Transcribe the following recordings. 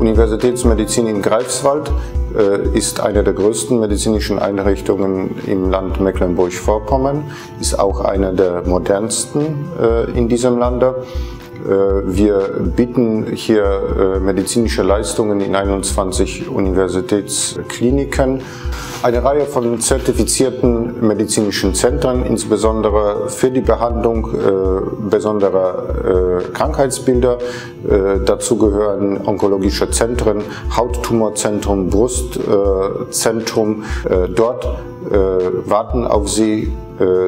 Universitätsmedizin in Greifswald äh, ist eine der größten medizinischen Einrichtungen im Land Mecklenburg-Vorpommern, ist auch eine der modernsten äh, in diesem Lande. Äh, wir bieten hier medizinische Leistungen in 21 Universitätskliniken. Eine Reihe von zertifizierten medizinischen Zentren, insbesondere für die Behandlung äh, besonderer äh, Krankheitsbilder. Äh, dazu gehören onkologische Zentren, Hauttumorzentrum, Brustzentrum. Äh, dort warten auf Sie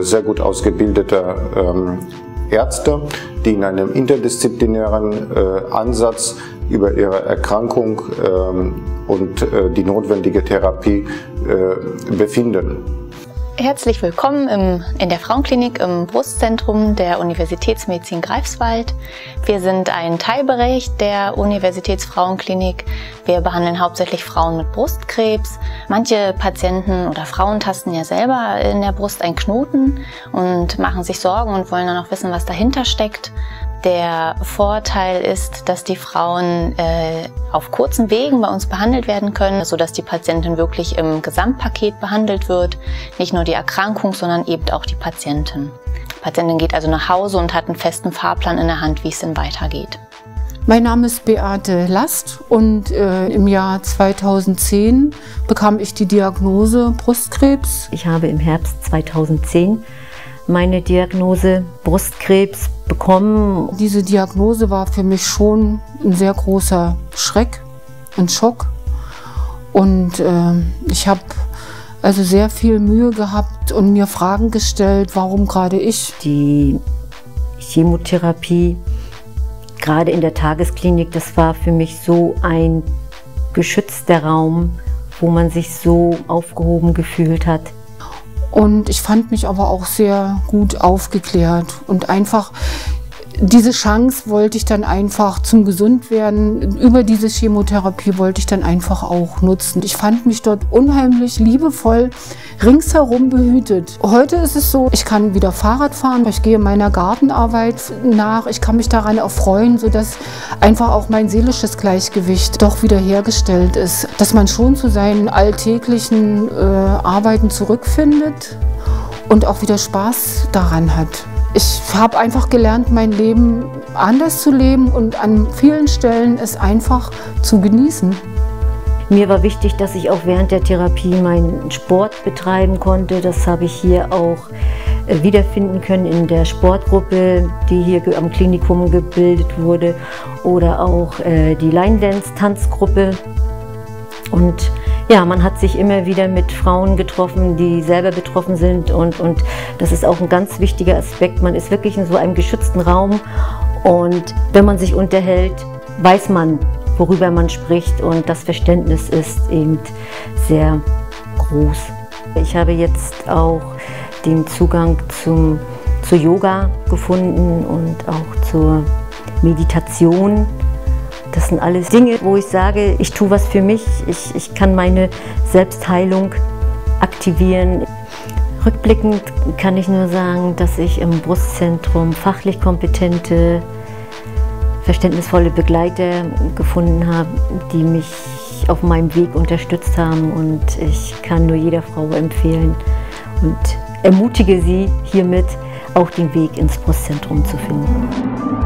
sehr gut ausgebildete ähm, Ärzte, die in einem interdisziplinären äh, Ansatz über ihre Erkrankung ähm, und äh, die notwendige Therapie äh, befinden. Herzlich willkommen im, in der Frauenklinik im Brustzentrum der Universitätsmedizin Greifswald. Wir sind ein Teilbereich der Universitätsfrauenklinik. Wir behandeln hauptsächlich Frauen mit Brustkrebs. Manche Patienten oder Frauen tasten ja selber in der Brust einen Knoten und machen sich Sorgen und wollen dann auch wissen, was dahinter steckt. Der Vorteil ist, dass die Frauen äh, auf kurzen Wegen bei uns behandelt werden können, sodass die Patientin wirklich im Gesamtpaket behandelt wird. Nicht nur die Erkrankung, sondern eben auch die Patientin. Die Patientin geht also nach Hause und hat einen festen Fahrplan in der Hand, wie es denn weitergeht. Mein Name ist Beate Last und äh, im Jahr 2010 bekam ich die Diagnose Brustkrebs. Ich habe im Herbst 2010 meine Diagnose Brustkrebs bekommen. Diese Diagnose war für mich schon ein sehr großer Schreck, ein Schock. Und äh, ich habe also sehr viel Mühe gehabt und mir Fragen gestellt, warum gerade ich. Die Chemotherapie, gerade in der Tagesklinik, das war für mich so ein geschützter Raum, wo man sich so aufgehoben gefühlt hat. Und ich fand mich aber auch sehr gut aufgeklärt und einfach diese Chance wollte ich dann einfach zum Gesundwerden, über diese Chemotherapie wollte ich dann einfach auch nutzen. Ich fand mich dort unheimlich liebevoll ringsherum behütet. Heute ist es so, ich kann wieder Fahrrad fahren, ich gehe meiner Gartenarbeit nach, ich kann mich daran erfreuen, sodass einfach auch mein seelisches Gleichgewicht doch wiederhergestellt ist. Dass man schon zu seinen alltäglichen äh, Arbeiten zurückfindet und auch wieder Spaß daran hat. Ich habe einfach gelernt, mein Leben anders zu leben und an vielen Stellen es einfach zu genießen. Mir war wichtig, dass ich auch während der Therapie meinen Sport betreiben konnte. Das habe ich hier auch äh, wiederfinden können in der Sportgruppe, die hier am Klinikum gebildet wurde oder auch äh, die Line Dance Tanzgruppe. Und ja, man hat sich immer wieder mit Frauen getroffen, die selber betroffen sind und, und das ist auch ein ganz wichtiger Aspekt. Man ist wirklich in so einem geschützten Raum und wenn man sich unterhält, weiß man, worüber man spricht und das Verständnis ist eben sehr groß. Ich habe jetzt auch den Zugang zum, zu Yoga gefunden und auch zur Meditation. Das sind alles Dinge, wo ich sage, ich tue was für mich, ich, ich kann meine Selbstheilung aktivieren. Rückblickend kann ich nur sagen, dass ich im Brustzentrum fachlich kompetente, verständnisvolle Begleiter gefunden habe, die mich auf meinem Weg unterstützt haben und ich kann nur jeder Frau empfehlen und ermutige sie hiermit, auch den Weg ins Brustzentrum zu finden.